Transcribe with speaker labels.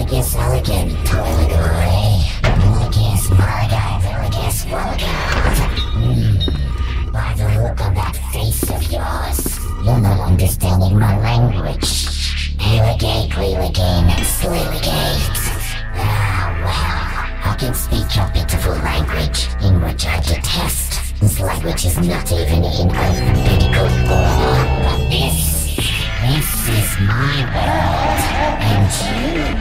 Speaker 1: Asparagus elegant, caligare, amicus margi, virgus vulgar. Mm. By the look on that face of yours, you're not understanding my language. Elegate, relegate, sliligate. Ah, well, I can speak your pitiful language, in which I detest. This language is not even in alphabetical order, but this this is my world, and you